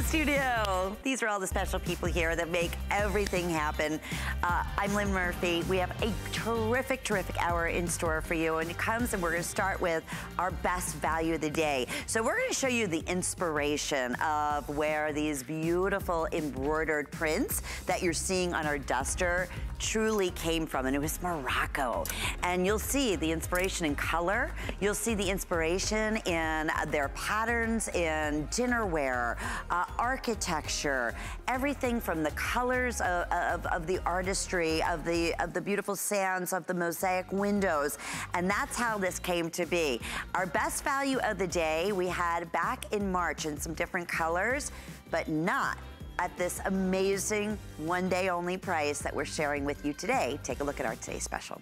the studio. These are all the special people here that make everything happen. Uh, I'm Lynn Murphy. We have a terrific, terrific hour in store for you. And it comes and we're gonna start with our best value of the day. So we're gonna show you the inspiration of where these beautiful embroidered prints that you're seeing on our duster truly came from, and it was Morocco. And you'll see the inspiration in color. You'll see the inspiration in their patterns, in dinnerware, uh, architecture, everything from the colors of, of, of, the artistry, of the, of the beautiful sands, of the mosaic windows. And that's how this came to be. Our best value of the day we had back in March in some different colors, but not at this amazing one day only price that we're sharing with you today. Take a look at our today's special.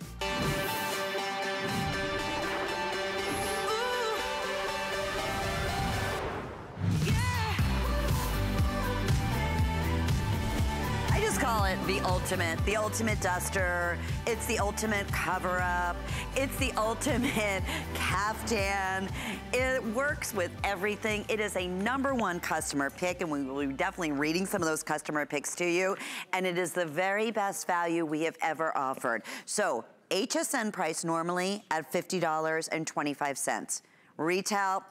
Call it the ultimate, the ultimate duster. It's the ultimate cover up. It's the ultimate caftan. It works with everything. It is a number one customer pick and we will be definitely reading some of those customer picks to you. And it is the very best value we have ever offered. So HSN price normally at $50.25. Retail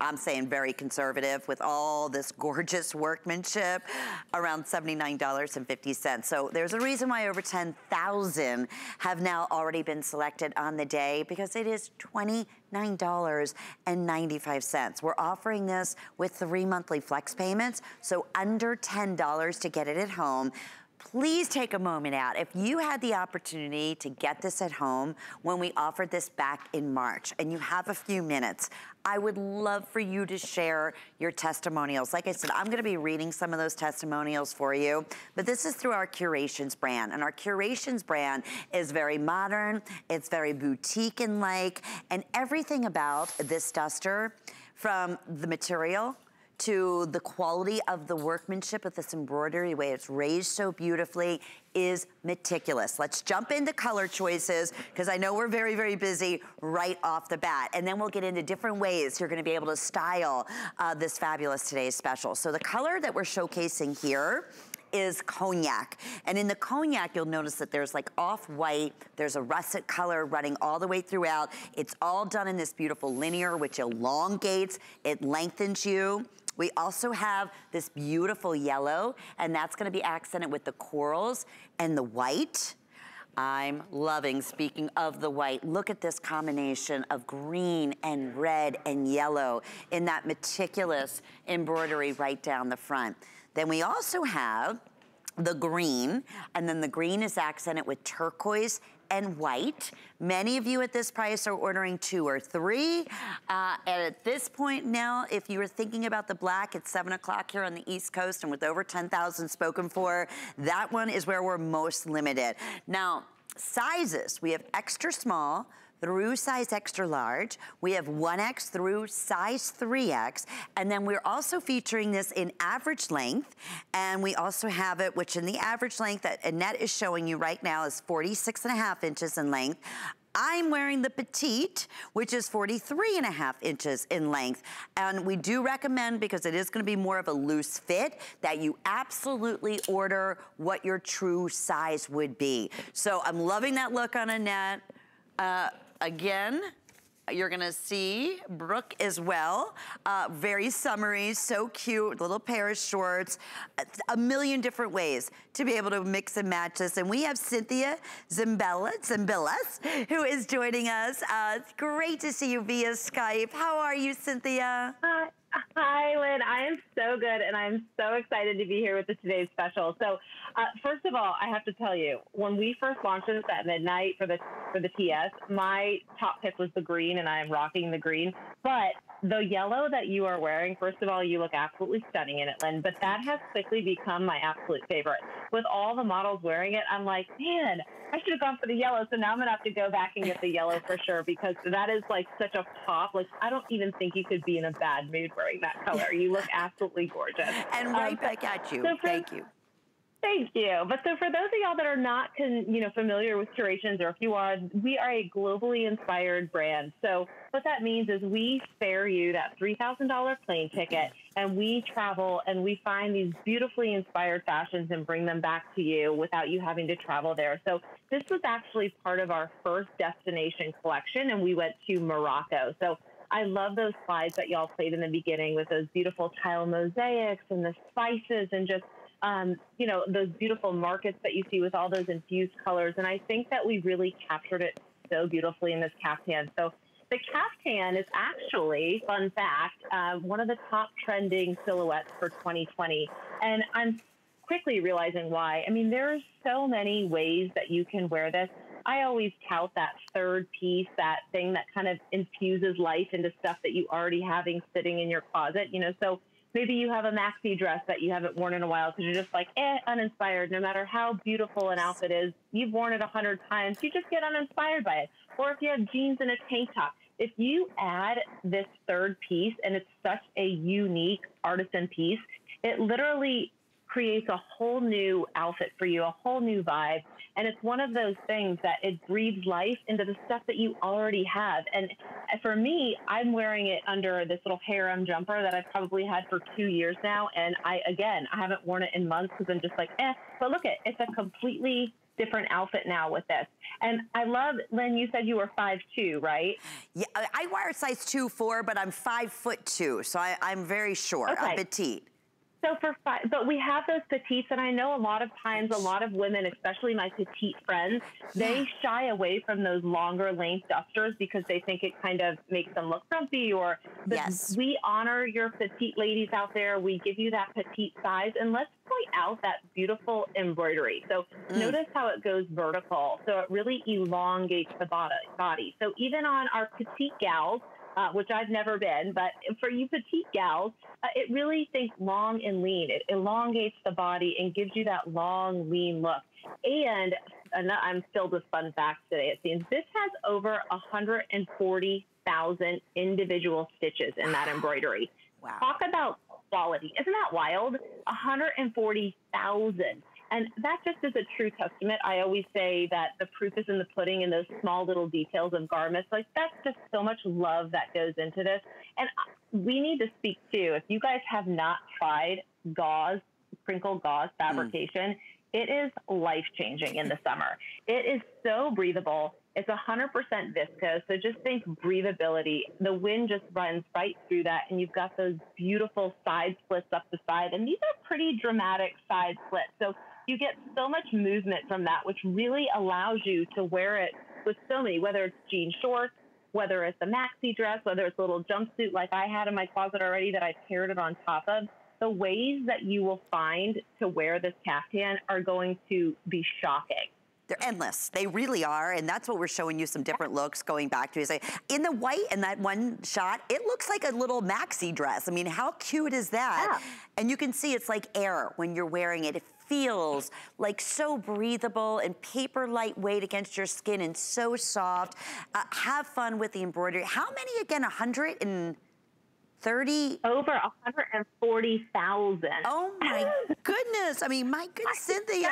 I'm saying very conservative with all this gorgeous workmanship, around $79.50. So there's a reason why over 10,000 have now already been selected on the day because it is $29.95. We're offering this with three monthly flex payments, so under $10 to get it at home please take a moment out. If you had the opportunity to get this at home when we offered this back in March and you have a few minutes, I would love for you to share your testimonials. Like I said, I'm gonna be reading some of those testimonials for you, but this is through our Curations brand. And our Curations brand is very modern, it's very boutique and like, and everything about this duster from the material, to the quality of the workmanship of this embroidery, the way it's raised so beautifully is meticulous. Let's jump into color choices because I know we're very, very busy right off the bat. And then we'll get into different ways you're gonna be able to style uh, this fabulous today's special. So the color that we're showcasing here is cognac. And in the cognac, you'll notice that there's like off-white, there's a russet color running all the way throughout. It's all done in this beautiful linear, which elongates, it lengthens you. We also have this beautiful yellow, and that's gonna be accented with the corals and the white. I'm loving, speaking of the white, look at this combination of green and red and yellow in that meticulous embroidery right down the front. Then we also have the green, and then the green is accented with turquoise and white. Many of you at this price are ordering two or three. Uh, and at this point now, if you were thinking about the black, it's seven o'clock here on the East Coast and with over 10,000 spoken for, that one is where we're most limited. Now, sizes, we have extra small, through size extra large. We have 1X through size 3X. And then we're also featuring this in average length. And we also have it, which in the average length that Annette is showing you right now is 46 and a half inches in length. I'm wearing the petite, which is 43 and a half inches in length. And we do recommend, because it is gonna be more of a loose fit, that you absolutely order what your true size would be. So I'm loving that look on Annette. Uh, again, you're gonna see Brooke as well. Uh, very summery, so cute, little pair of shorts. A million different ways to be able to mix and match this. And we have Cynthia Zimbella, Zimbillas, who is joining us. Uh, it's great to see you via Skype. How are you, Cynthia? Hi. Hi, Lynn. I am so good, and I'm so excited to be here with the today's special. So, uh, first of all, I have to tell you, when we first launched this at midnight for the for the TS, my top pick was the green, and I am rocking the green. But the yellow that you are wearing, first of all, you look absolutely stunning in it, Lynn. But that has quickly become my absolute favorite. With all the models wearing it, I'm like, man, I should have gone for the yellow. So now I'm gonna have to go back and get the yellow for sure because that is like such a pop. Like I don't even think you could be in a bad mood wearing that color. You look absolutely gorgeous. And right um, back at you. So for, Thank you. Thank you. But so for those of y'all that are not, con, you know, familiar with Curations, or if you are, we are a globally inspired brand. So what that means is we spare you that $3,000 plane ticket and we travel and we find these beautifully inspired fashions and bring them back to you without you having to travel there. So this was actually part of our first destination collection and we went to Morocco. So I love those slides that y'all played in the beginning with those beautiful tile mosaics and the spices and just um, you know, those beautiful markets that you see with all those infused colors. And I think that we really captured it so beautifully in this caftan. So the caftan is actually, fun fact, uh, one of the top trending silhouettes for 2020. And I'm quickly realizing why. I mean, there's so many ways that you can wear this. I always tout that third piece, that thing that kind of infuses life into stuff that you already having sitting in your closet, you know. So maybe you have a maxi dress that you haven't worn in a while because you're just like, eh, uninspired. No matter how beautiful an outfit is, you've worn it a hundred times, you just get uninspired by it. Or if you have jeans and a tank top, if you add this third piece and it's such a unique artisan piece, it literally creates a whole new outfit for you, a whole new vibe. And it's one of those things that it breathes life into the stuff that you already have. And for me, I'm wearing it under this little harem jumper that I've probably had for two years now. And I, again, I haven't worn it in months because I'm just like, eh. But look at it's a completely different outfit now with this. And I love, Lynn, you said you were five two, right? Yeah, I wear a size two, four, but I'm five foot two. So I, am very short, okay. I'm petite. So for five, but we have those petites, and I know a lot of times, a lot of women, especially my petite friends, they shy away from those longer length dusters because they think it kind of makes them look frumpy. Or yes. we honor your petite ladies out there. We give you that petite size, and let's point out that beautiful embroidery. So mm. notice how it goes vertical, so it really elongates the body. So even on our petite gals uh, which I've never been, but for you petite gals, uh, it really thinks long and lean. It elongates the body and gives you that long, lean look. And I'm filled with fun facts today, it seems. This has over 140,000 individual stitches in that embroidery. Wow. Talk about quality. Isn't that wild? 140,000. And that just is a true testament. I always say that the proof is in the pudding in those small little details of garments. Like that's just so much love that goes into this. And we need to speak too. If you guys have not tried gauze, crinkle gauze mm. fabrication, mm. it is life changing in the summer. It is so breathable. It's 100% viscose, so just think breathability. The wind just runs right through that, and you've got those beautiful side splits up the side, and these are pretty dramatic side splits. So you get so much movement from that, which really allows you to wear it with so many, whether it's jean shorts, whether it's a maxi dress, whether it's a little jumpsuit like I had in my closet already that I paired it on top of. The ways that you will find to wear this caftan are going to be shocking. They're endless. They really are. And that's what we're showing you some different looks going back to. Say, in the white in that one shot, it looks like a little maxi dress. I mean, how cute is that? Yeah. And you can see it's like air when you're wearing it. It feels like so breathable and paper lightweight against your skin and so soft. Uh, have fun with the embroidery. How many again, 100 and 30 over 140,000. Oh my goodness. I mean, my good Cynthia.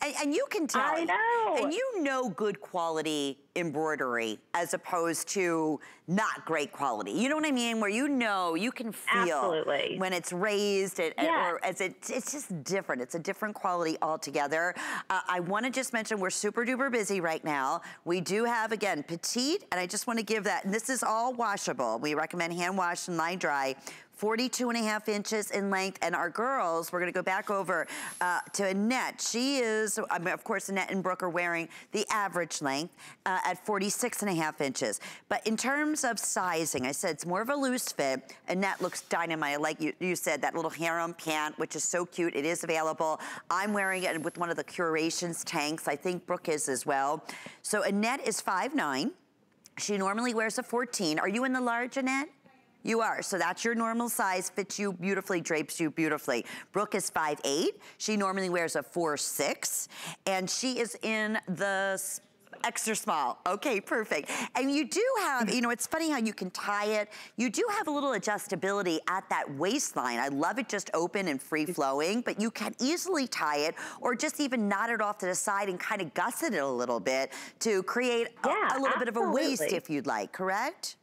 And, and, you can tell. I know. And you know good quality embroidery as opposed to not great quality. You know what I mean? Where you know, you can feel Absolutely. when it's raised and, yeah. or as it, it's just different. It's a different quality altogether. Uh, I want to just mention we're super duper busy right now. We do have, again, petite, and I just want to give that, and this is all washable. We recommend hand wash and line dry. 42 and a half inches in length. And our girls, we're gonna go back over uh, to Annette. She is, I mean, of course, Annette and Brooke are wearing the average length uh, at 46 and a half inches. But in terms of sizing, I said it's more of a loose fit. Annette looks dynamite, like you, you said, that little harem pant, which is so cute. It is available. I'm wearing it with one of the Curations tanks. I think Brooke is as well. So Annette is 5'9". She normally wears a 14. Are you in the large, Annette? You are, so that's your normal size, fits you beautifully, drapes you beautifully. Brooke is 5'8", she normally wears a 4'6", and she is in the Extra small. Okay, perfect. And you do have, you know, it's funny how you can tie it. You do have a little adjustability at that waistline. I love it just open and free flowing, but you can easily tie it or just even knot it off to the side and kind of gusset it a little bit to create yeah, a, a, little absolutely. bit of a waist if you'd like, correct?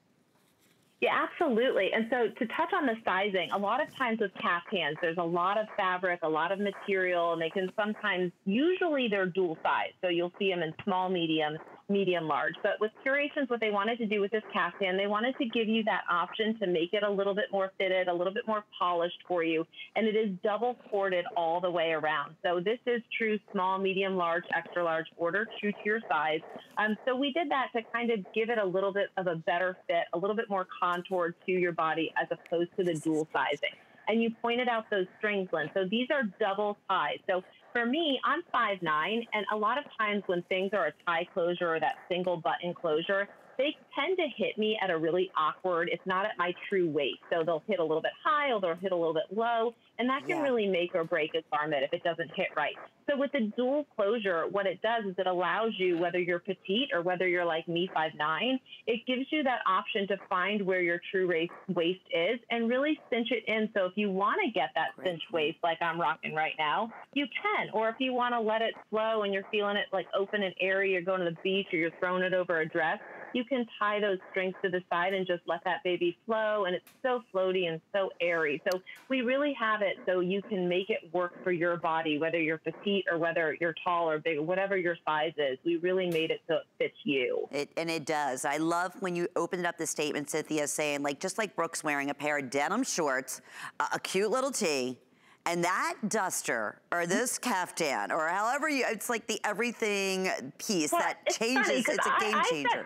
Yeah, absolutely. And so to touch on the sizing, a lot of times with caftans, there's a lot of fabric, a lot of material, and they can sometimes, usually they're dual size. So you'll see them in small, medium, medium large. But with Curations, what they wanted to do with this caftan, they wanted to give you that option to make it a little bit more fitted, a little bit more polished for you. And it is double corded all the way around. So this is true small, medium, large, extra large order, true to your size. Um, so we did that to kind of give it a little bit of a better fit, a little bit more contoured to your body as opposed to the dual sizing and you pointed out those strings, Lynn. So these are double ties. So for me, I'm five nine, and a lot of times when things are a tie closure or that single button closure, they tend to hit me at a really awkward, it's not at my true weight. So they'll hit a little bit high or they'll hit a little bit low. And that can yeah. really make or break a garment if it doesn't hit right. So with the dual closure, what it does is it allows you, whether you're petite or whether you're like me, five nine, it gives you that option to find where your true waist is and really cinch it in. So if you want to get that cinch waist like I'm rocking right now, you can. Or if you want to let it flow and you're feeling it like open and airy, you're going to the beach or you're throwing it over a dress, you can tie those strings to the side and just let that baby flow. And it's so floaty and so airy. So we really have it so you can make it work for your body, whether you're petite or whether you're tall or big, whatever your size is. We really made it so it fits you. It, and it does. I love when you opened up the statement, Cynthia, saying like, just like Brooke's wearing a pair of denim shorts, a, a cute little tee, and that duster or this caftan or however you, it's like the everything piece well, that changes. Funny, it's a game I, I changer. Said,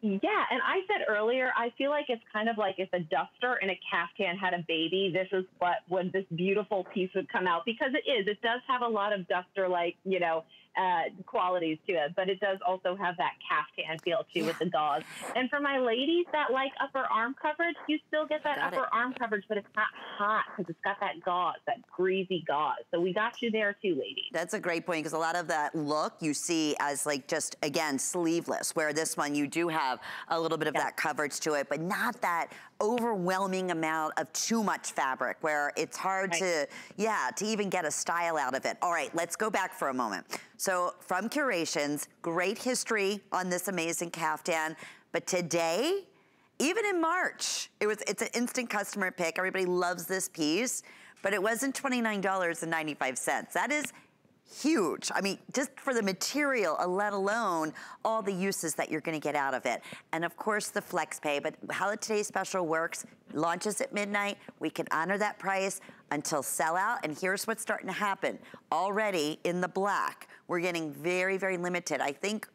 yeah, and I said earlier, I feel like it's kind of like if a duster and a caftan had a baby, this is what would this beautiful piece would come out because it is. It does have a lot of duster like, you know, uh, qualities to it, but it does also have that caftan feel too yeah. with the gauze. And for my ladies that like upper arm coverage, you still get that got upper it. arm coverage, but it's not hot because it's got that gauze, that greasy gauze. So we got you there too, ladies. That's a great point because a lot of that look you see as like just, again, sleeveless, where this one you do have a little bit of yeah. that coverage to it, but not that overwhelming amount of too much fabric where it's hard right. to, yeah, to even get a style out of it. All right, let's go back for a moment. So from Curations, great history on this amazing caftan, but today, even in March, it was it's an instant customer pick. Everybody loves this piece, but it wasn't $29.95. That is huge. I mean, just for the material, let alone all the uses that you're gonna get out of it. And of course, the flex pay, but how the today's special works, launches at midnight, we can honor that price until sellout, and here's what's starting to happen. Already in the black, we're getting very, very limited. I think,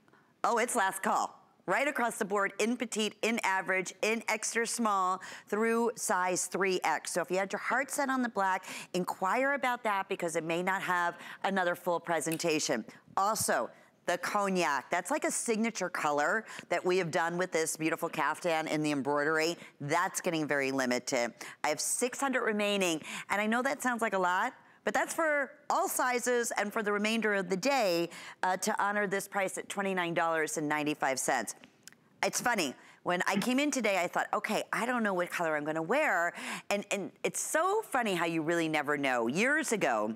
oh, it's last call right across the board in petite, in average, in extra small through size 3X. So if you had your heart set on the black, inquire about that because it may not have another full presentation. Also, the cognac. That's like a signature color that we have done with this beautiful caftan in the embroidery. That's getting very limited. I have 600 remaining, and I know that sounds like a lot, but that's for all sizes and for the remainder of the day uh, to honor this price at $29.95. It's funny, when I came in today, I thought, okay, I don't know what color I'm gonna wear. And, and it's so funny how you really never know. Years ago,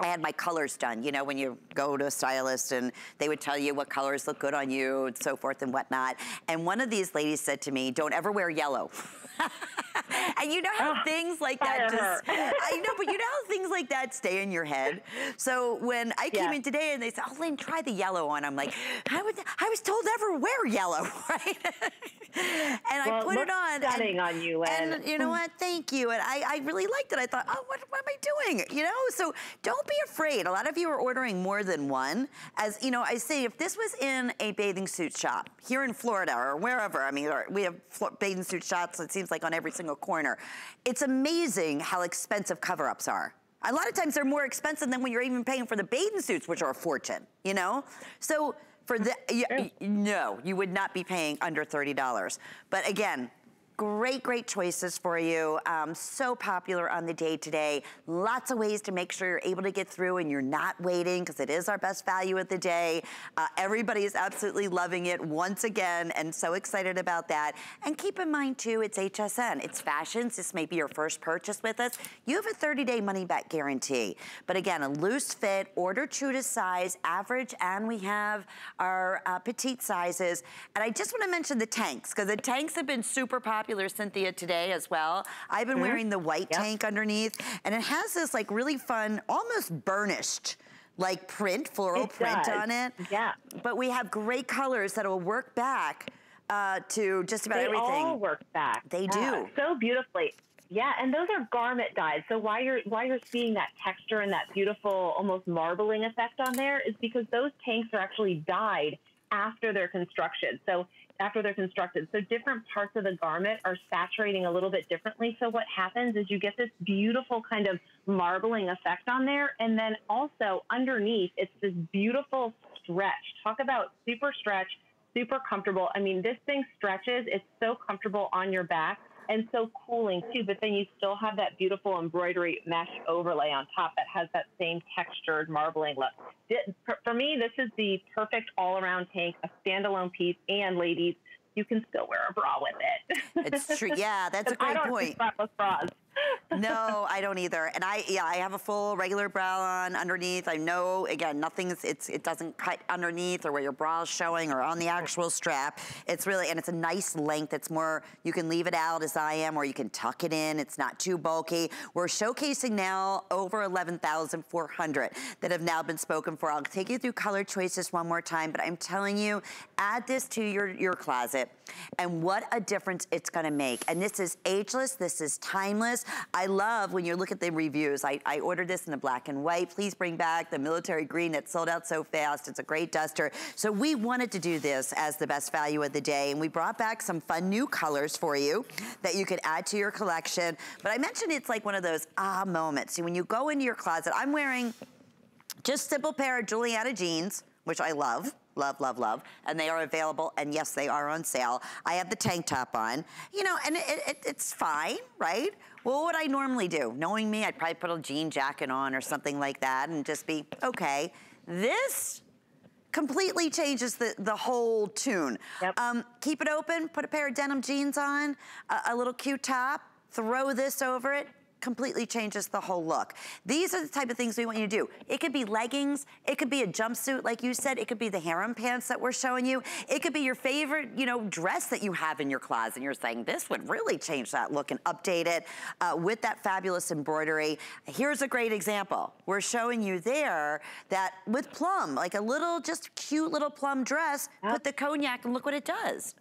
I had my colors done, you know, when you go to a stylist and they would tell you what colors look good on you and so forth and whatnot. And one of these ladies said to me, don't ever wear yellow. and you know how oh, things like that just, I know, but you know how things like that stay in your head? So when I came yeah. in today and they said, oh, Lynn, try the yellow on, I'm like, I, would, I was told never wear yellow, right? and well, I put it on. stunning and, on you, Lynn. And you know what, thank you. And I, I really liked it. I thought, oh, what, what am I doing? You know, so don't be afraid. A lot of you are ordering more than one. As, you know, I say, if this was in a bathing suit shop here in Florida or wherever, I mean, we have bathing suit shops, it seems like on every single corner. It's amazing how expensive cover-ups are. A lot of times they're more expensive than when you're even paying for the bathing suits, which are a fortune, you know? So for the, you, no, you would not be paying under $30. But again, Great, great choices for you. Um, so popular on the day today. Lots of ways to make sure you're able to get through and you're not waiting because it is our best value of the day. Uh, everybody is absolutely loving it once again and so excited about that. And keep in mind too, it's HSN. It's fashions. This may be your first purchase with us. You have a 30-day money-back guarantee. But again, a loose fit, order true to size, average, and we have our uh, petite sizes. And I just want to mention the tanks because the tanks have been super popular, Cynthia, today as well. I've been mm -hmm. wearing the white yep. tank underneath and it has this like really fun, almost burnished like print, floral it print does. on it. Yeah. But we have great colors that will work back uh, to just about they everything. They all work back. They yeah. do. So beautifully. Yeah, and those are garment dyes. So why you're why you're seeing that texture and that beautiful almost marbling effect on there is because those tanks are actually dyed after they're constructed. So after they're constructed. So different parts of the garment are saturating a little bit differently. So what happens is you get this beautiful kind of marbling effect on there. And then also underneath, it's this beautiful stretch. Talk about super stretch, super comfortable. I mean, this thing stretches. It's so comfortable on your back and so cooling too. But then you still have that beautiful embroidery mesh overlay on top that has that same textured marbling look. For me, this is the perfect all around tank, a standalone piece, and ladies, you can still wear a bra with it. It's true. Yeah, that's a great I don't point. bras no, I don't either. And I, yeah, I have a full regular bra on underneath. I know, again, nothing's, it's, it doesn't cut underneath or where your bra is showing or on the actual strap. It's really, and it's a nice length. It's more, you can leave it out as I am or you can tuck it in. It's not too bulky. We're showcasing now over 11,400 that have now been spoken for. I'll take you through color choices one more time, but I'm telling you, add this to your, your closet and what a difference it's gonna make. And this is ageless, this is timeless. I love when you look at the reviews. I, I ordered this in the black and white. Please bring back the military green that sold out so fast. It's a great duster. So we wanted to do this as the best value of the day. And we brought back some fun new colors for you that you could add to your collection. But I mentioned it's like one of those ah moments. See, when you go into your closet, I'm wearing just simple pair of Giuliana jeans, which I love love, love, love. And they are available, and yes, they are on sale. I have the tank top on, you know, and it, it, it's fine, right? Well, what would I normally do? Knowing me, I'd probably put a jean jacket on or something like that and just be, okay. This completely changes the, the whole tune. Yep. Um, keep it open, put a pair of denim jeans on, a, a little cute top, throw this over it, completely changes the whole look. These are the type of things we want you to do. It could be leggings, it could be a jumpsuit, like you said, it could be the harem pants that we're showing you. It could be your favorite, you know, dress that you have in your closet and you're saying, this would really change that look and update it uh, with that fabulous embroidery. Here's a great example. We're showing you there that with plum, like a little, just cute little plum dress, put the cognac and look what it does.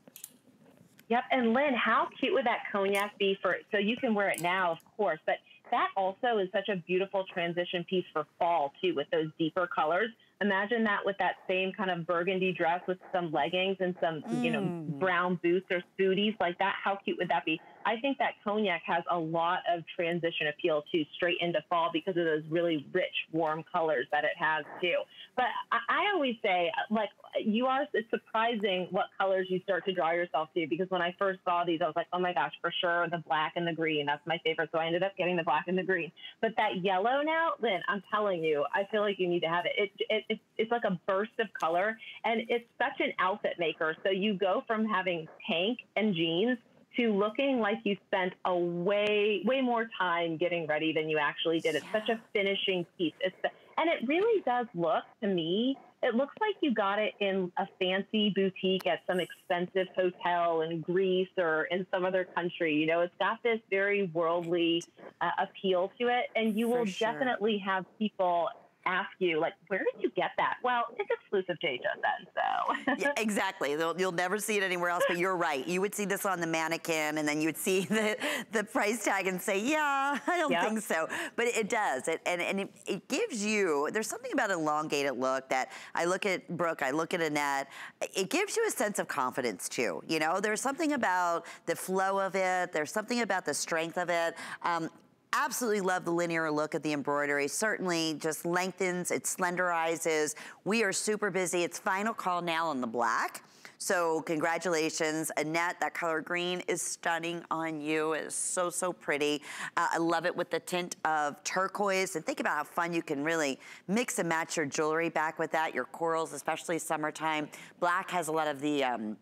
Yep. And Lynn, how cute would that cognac be for, so you can wear it now, of course, but that also is such a beautiful transition piece for fall too, with those deeper colors. Imagine that with that same kind of burgundy dress with some leggings and some, mm. you know, mm. brown boots or booties like that. How cute would that be? I think that cognac has a lot of transition appeal too, straight into fall because of those really rich, warm colors that it has too. But I, I always say, like, you are, it's surprising what colors you start to draw yourself to because when I first saw these, I was like, oh my gosh, for sure, the black and the green. That's my favorite. So I ended up getting the black and the green. But that yellow now, Lynn, I'm telling you, I feel like you need to have it. It, it, it it's like a burst of color and it's such an outfit maker. So you go from having tank and jeans to looking like you spent a way way more time getting ready than you actually did. It's such a finishing piece. It's and it really does look to me. It looks like you got it in a fancy boutique at some expensive hotel in Greece or in some other country. You know, it's got this very worldly uh, appeal to it, and you will sure. definitely have people ask you, like, where did you get that? Well, it's exclusive to HSN, so. yeah, exactly. You'll never see it anywhere else, but you're right. You would see this on the mannequin, and then you would see the, the price tag and say, yeah, I don't yep. think so. But it does, it, and, and it, it, gives you, there's something about an elongated look that I look at Brooke, I look at Annette, it gives you a sense of confidence too. You know, there's something about the flow of it, there's something about the strength of it. Um, absolutely love the linear look of the embroidery. Certainly just lengthens, it slenderizes. We are super busy. It's final call now on the black. So congratulations, Annette. That color green is stunning on you. It is so, so pretty. Uh, I love it with the tint of turquoise. And think about how fun you can really mix and match your jewelry back with that, your corals, especially summertime. Black has a lot of the um,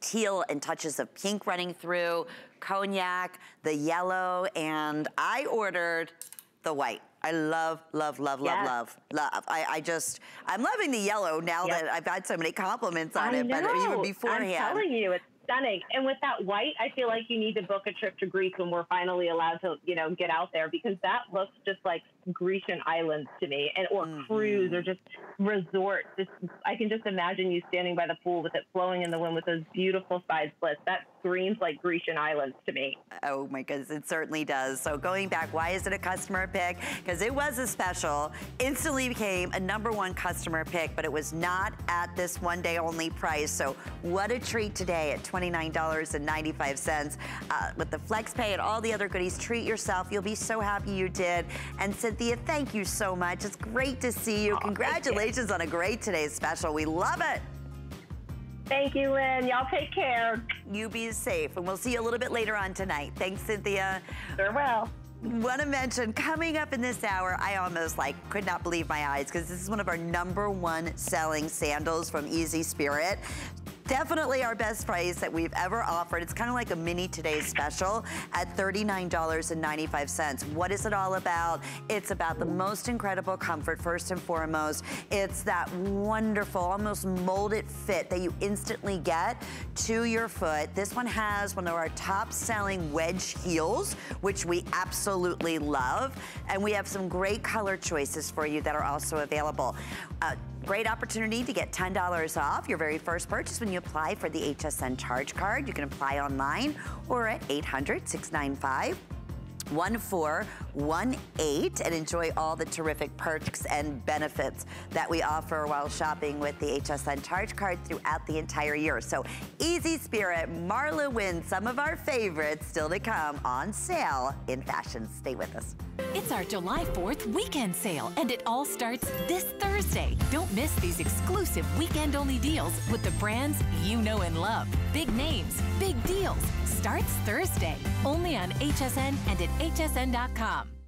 teal and touches of pink running through, cognac, the yellow, and I ordered the white. I love, love, love, love, love, love. I, I, just, I'm loving the yellow now yep. that I've had so many compliments on I it, know. but even beforehand. I'm telling you, it's stunning. And with that white, I feel like you need to book a trip to Greece when we're finally allowed to, you know, get out there because that looks just like Grecian islands to me, and or mm-hmm. cruise or just resort. Just I can just imagine you standing by the pool with it flowing in the wind with those beautiful side splits. That screams like Grecian islands to me. Oh my goodness, it certainly does. So going back, why is it a customer pick? Because it was a special, instantly became a number one customer pick, but it was not at this one day only price. So what a treat today at $29.95 uh, with the flex pay and all the other goodies. Treat yourself. You'll be so happy you did. And Cynthia, thank you so much. It's great to see you. Oh, Congratulations you. on a great today's special. We love it. Thank you, Lynn. Y'all take care. You be safe, and we'll see you a little bit later on tonight. Thanks, Cynthia. Farewell want to mention coming up in this hour, I almost like could not believe my eyes because this is one of our number one selling sandals from Easy Spirit. Definitely our best price that we've ever offered. It's kind of like a mini today's special at $39.95. What is it all about? It's about the most incredible comfort, first and foremost. It's that wonderful, almost molded fit that you instantly get to your foot. This one has one of our top selling wedge heels, which we absolutely love. And we have some great color choices for you that are also available. Uh, Great opportunity to get $10 off your very first purchase when you apply for the HSN charge card. You can apply online or at 800 695 1418 and enjoy all the terrific perks and benefits that we offer while shopping with the HSN charge card throughout the entire year. So Easy Spirit, Marla Wynne's some of our favorites still to come on sale in fashion. Stay with us. It's our July 4th weekend sale, and it all starts this Thursday. Don't miss these exclusive weekend only deals with the brands you know and love. Big names, big deals starts Thursday, only on HSN and at hsn.com.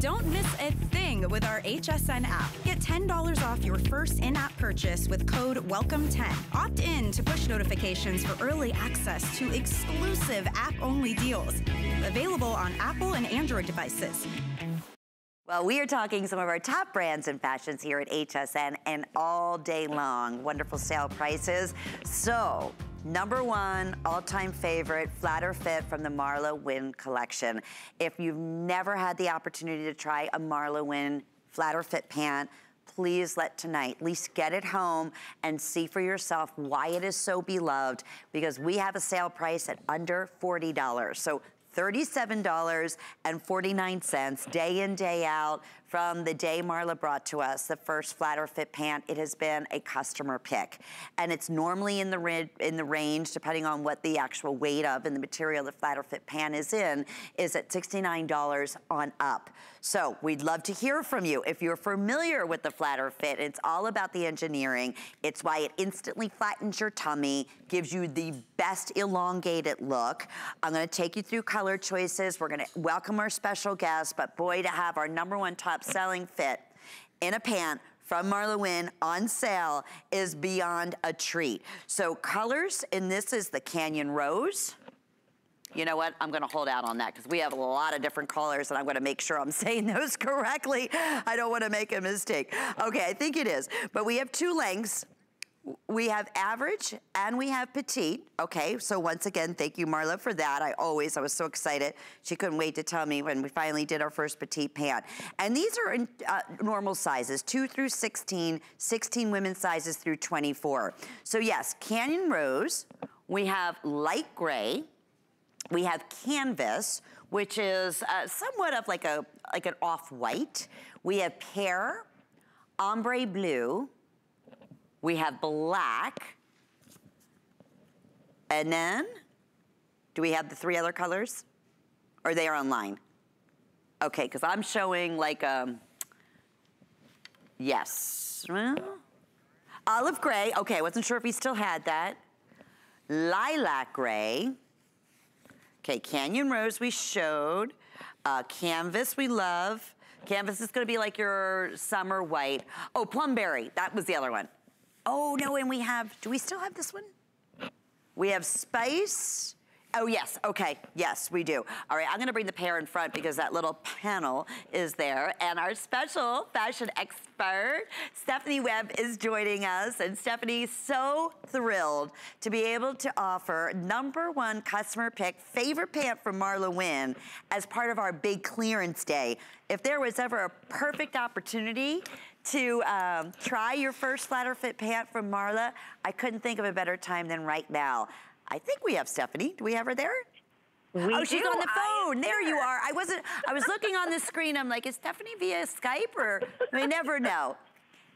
Don't miss a thing with our HSN app. Get $10 off your first in-app purchase with code WELCOME10. Opt in to push notifications for early access to exclusive app-only deals. Available on Apple and Android devices. Well, we are talking some of our top brands and fashions here at HSN and all day long. Wonderful sale prices. So Number one, all-time favorite, Flatter Fit from the Marla Wynne collection. If you've never had the opportunity to try a Marla Wynne Flatter Fit pant, please let tonight at least get it home and see for yourself why it is so beloved because we have a sale price at under $40. So $37.49 day in, day out from the day Marla brought to us the first flatter fit pant. It has been a customer pick. And it's normally in the, in the range, depending on what the actual weight of and the material the flatter fit pant is in, is at $69 on up. So we'd love to hear from you. If you're familiar with the flatter fit, it's all about the engineering. It's why it instantly flattens your tummy, gives you the best elongated look. I'm gonna take you through color choices. We're gonna welcome our special guest, but boy, to have our number one top selling fit in a pant from Marla Wynne on sale is beyond a treat. So colors, and this is the Canyon Rose. You know what? I'm gonna hold out on that because we have a lot of different colors and I'm gonna make sure I'm saying those correctly. I don't wanna make a mistake. Okay, I think it is. But we have two lengths we have average and we have petite. Okay, so once again, thank you, Marla, for that. I always, I was so excited. She couldn't wait to tell me when we finally did our first petite pant. And these are in, uh, normal sizes, 2 through 16, 16 women's sizes through 24. So yes, Canyon Rose, we have light gray, we have canvas, which is uh, somewhat of like a like an off-white. We have pear, ombre blue, we have black. And then, do we have the three other colors? Or they are online? Okay, because I'm showing like, um, yes. Olive gray, okay, I wasn't sure if we still had that. Lilac gray. Okay, Canyon Rose we showed. Uh, canvas we love. Canvas is gonna be like your summer white. Oh, plumberry, that was the other one. Oh, no, and we have, do we still have this one? We have spice. Oh, yes, okay, yes, we do. All right, I'm gonna bring the pair in front because that little panel is there. And our special fashion expert, Stephanie Webb, is joining us. And Stephanie's so thrilled to be able to offer number one customer pick favorite pant from Marla Wynne as part of our big clearance day. If there was ever a perfect opportunity to um, try your first flatter fit pant from Marla, I couldn't think of a better time than right now. I think we have Stephanie. Do we have her there? We oh, she's do. on the phone. There you are. I wasn't, I was looking on the screen. I'm like, is Stephanie via Skype or, we never know.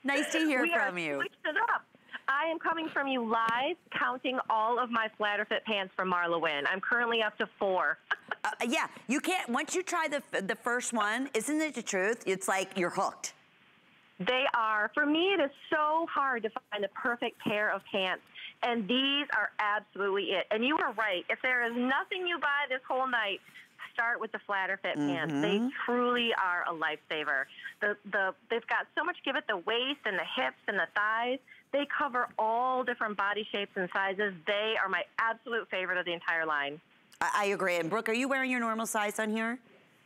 Nice to hear we from you. switched it up. I am coming from you live, counting all of my flatter fit pants from Marla Wynne. I'm currently up to four. Uh, yeah, you can't, once you try the, the first one, isn't it the truth? It's like you're hooked. They are, for me, it is so hard to find the perfect pair of pants. And these are absolutely it. And you were right. If there is nothing you buy this whole night, start with the flatter fit pants. They mm-hmm. truly are a lifesaver. The, the, they've got so much give it the waist and the hips and the thighs. They cover all different body shapes and sizes. They are my absolute favorite of the entire line. I, I agree. And Brooke, are you wearing your normal size on here?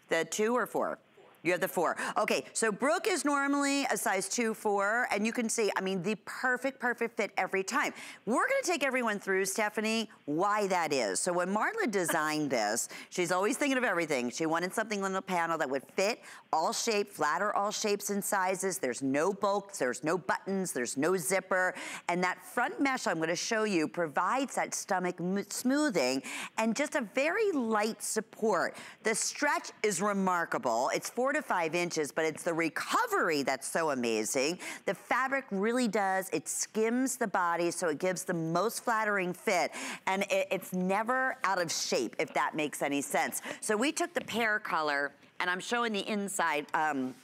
The two or four? You have the four. Okay, so Brooke is normally a size two, four, and you can see, I mean, the perfect, perfect fit every time. We're gonna take everyone through, Stephanie, why that is. So when Marla designed this, she's always thinking of everything. She wanted something on the panel that would fit all shape, flatter all shapes and sizes. There's no bulk, there's no buttons, there's no zipper. And that front mesh I'm gonna show you provides that stomach smoothing and just a very light support. The stretch is remarkable. It's four to five inches, but it's the recovery that's so amazing. The fabric really does, it skims the body so it gives the most flattering fit and it- it's never out of shape, if that makes any sense. So we took the pear color and I'm showing the inside um,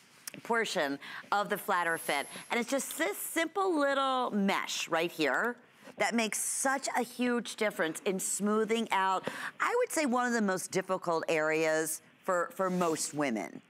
portion of the flatter fit. And it's just this simple little mesh right here that makes such a huge difference in smoothing out, I would say one of the most difficult areas for, for most women.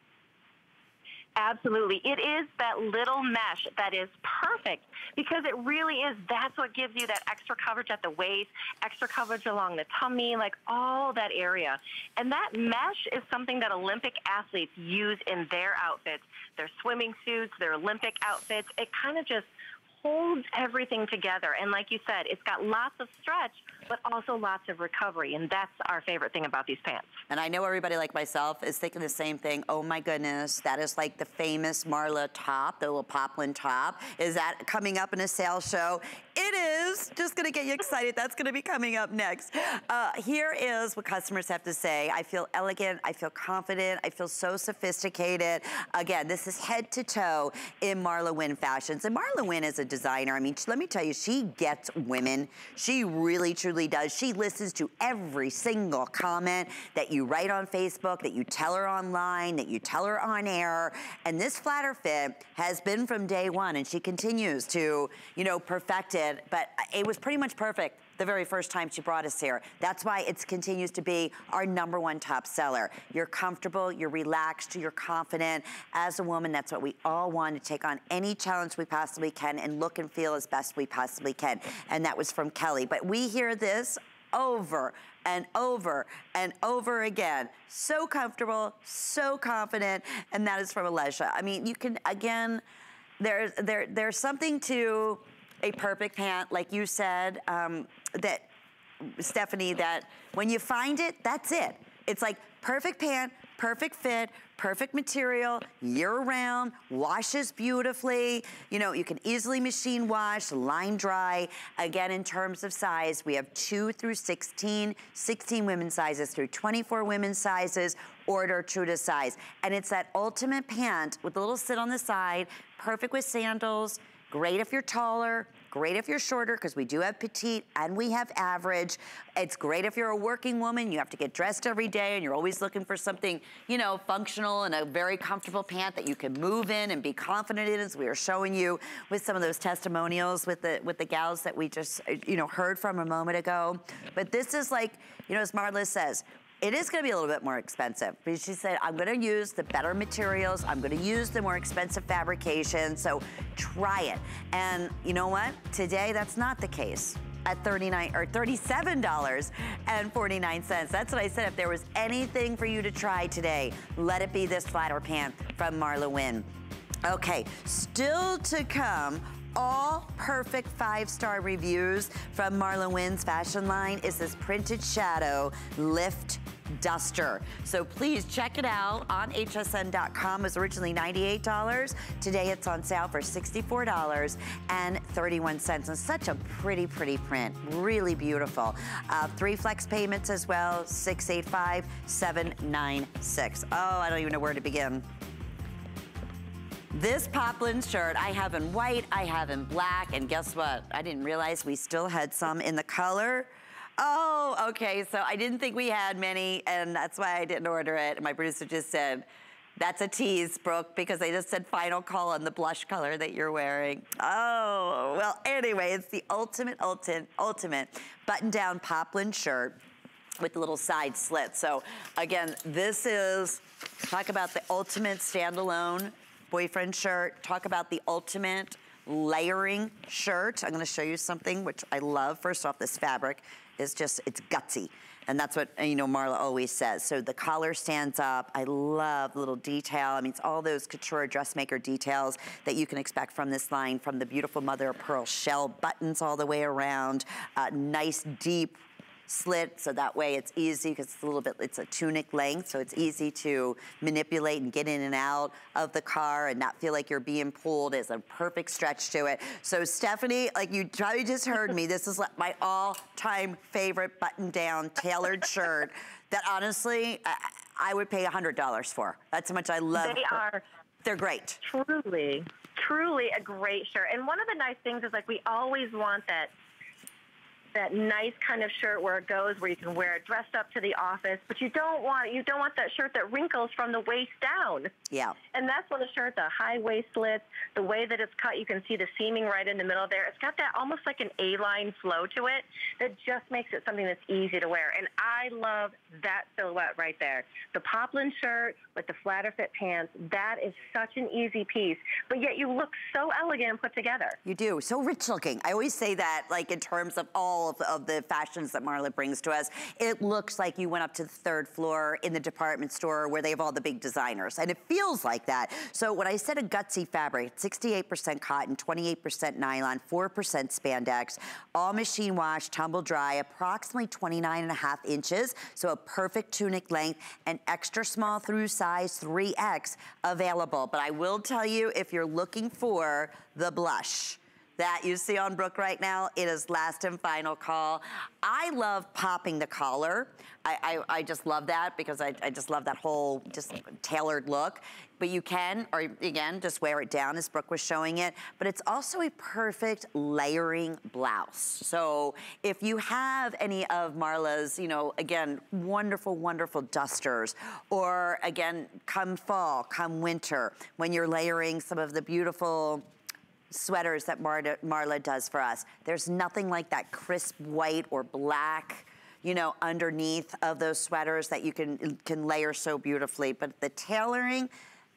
Absolutely. It is that little mesh that is perfect because it really is. That's what gives you that extra coverage at the waist, extra coverage along the tummy, like all that area. And that mesh is something that Olympic athletes use in their outfits, their swimming suits, their Olympic outfits. It kind of just holds everything together. And like you said, it's got lots of stretch, but also lots of recovery. And that's our favorite thing about these pants. And I know everybody like myself is thinking the same thing. Oh my goodness, that is like the famous Marla top, the little poplin top. Is that coming up in a sales show? It is. Just gonna get you excited. That's gonna be coming up next. Uh, here is what customers have to say. I feel elegant. I feel confident. I feel so sophisticated. Again, this is head to toe in Marla Wynne fashions. And Marla Wynne is a designer. I mean, let me tell you, she gets women. She really, truly does. She listens to every single comment that you write on Facebook, that you tell her online, that you tell her on air. And this flatter fit has been from day one, and she continues to, you know, perfect it. But it was pretty much perfect the very first time she brought us here. That's why it continues to be our number one top seller. You're comfortable, you're relaxed, you're confident. As a woman, that's what we all want to take on any challenge we possibly can and look and feel as best we possibly can. And that was from Kelly. But we hear this over and over and over again. So comfortable, so confident, and that is from Alesha. I mean, you can, again, there's, there, there's something to a perfect pant, like you said, um, that, Stephanie, that when you find it, that's it. It's like perfect pant, perfect fit, perfect material, year round, washes beautifully. You know, you can easily machine wash, line dry. Again, in terms of size, we have two through 16, 16 women's sizes through 24 women's sizes, order true to size. And it's that ultimate pant with a little sit on the side, perfect with sandals, great if you're taller, Great if you're shorter, because we do have petite and we have average. It's great if you're a working woman, you have to get dressed every day and you're always looking for something, you know, functional and a very comfortable pant that you can move in and be confident in, as we are showing you with some of those testimonials with the, with the gals that we just, you know, heard from a moment ago. But this is like, you know, as Marla says, it is gonna be a little bit more expensive. But she said, I'm gonna use the better materials, I'm gonna use the more expensive fabrication, so try it. And you know what? Today, that's not the case at 39 or $37.49. That's what I said. If there was anything for you to try today, let it be this flatter pant from Marla Wynne. Okay, still to come, all perfect five-star reviews from Marla Wynne's fashion line is this printed shadow lift duster. So please check it out on hsn.com. It was originally $98. Today it's on sale for $64.31. And such a pretty, pretty print. Really beautiful. Uh, three flex payments as well, 685-796. Oh, I don't even know where to begin. This poplin shirt I have in white, I have in black, and guess what? I didn't realize we still had some in the color. Oh, okay, so I didn't think we had many, and that's why I didn't order it. My producer just said, that's a tease, Brooke, because they just said final call on the blush color that you're wearing. Oh, well, anyway, it's the ultimate, ultimate, ultimate button-down poplin shirt with the little side slit. So again, this is, talk about the ultimate standalone boyfriend shirt, talk about the ultimate layering shirt. I'm gonna show you something which I love. First off, this fabric is just, it's gutsy. And that's what, you know, Marla always says. So the collar stands up. I love little detail. I mean, it's all those couture dressmaker details that you can expect from this line, from the beautiful mother of pearl shell buttons all the way around, uh, nice deep slit so that way it's easy because it's a little bit, it's a tunic length, so it's easy to manipulate and get in and out of the car and not feel like you're being pulled. There's a perfect stretch to it. So Stephanie, like you probably just heard me, this is my all-time favorite button-down tailored shirt that honestly, I, I would pay $100 for. That's how much I love They are. They're great. Truly, truly a great shirt. And one of the nice things is like we always want that that nice kind of shirt where it goes where you can wear it dressed up to the office, but you don't want you don't want that shirt that wrinkles from the waist down. Yeah. And that's what the shirt, the high waist slits, the way that it's cut, you can see the seaming right in the middle there. It's got that almost like an A-line flow to it that just makes it something that's easy to wear. And I love that silhouette right there. The poplin shirt with the flatter fit pants, that is such an easy piece, but yet you look so elegant and put together. You do, so rich looking. I always say that like in terms of all of the, of the fashions that Marla brings to us. It looks like you went up to the third floor in the department store where they have all the big designers and it feels like that. So when I said a gutsy fabric, 68% cotton, 28% nylon, 4% spandex, all machine wash, tumble dry, approximately 29 and a half inches. So a perfect tunic length and extra small through size 3X available. But I will tell you, if you're looking for the blush, that you see on Brooke right now, it is last and final call. I love popping the collar. I, I, I just love that because I, I just love that whole just tailored look. But you can, or again, just wear it down as Brooke was showing it. But it's also a perfect layering blouse. So if you have any of Marla's, you know, again, wonderful, wonderful dusters, or again, come fall, come winter, when you're layering some of the beautiful sweaters that Marla, Marla does for us. There's nothing like that crisp white or black you know, underneath of those sweaters that you can, can layer so beautifully. But the tailoring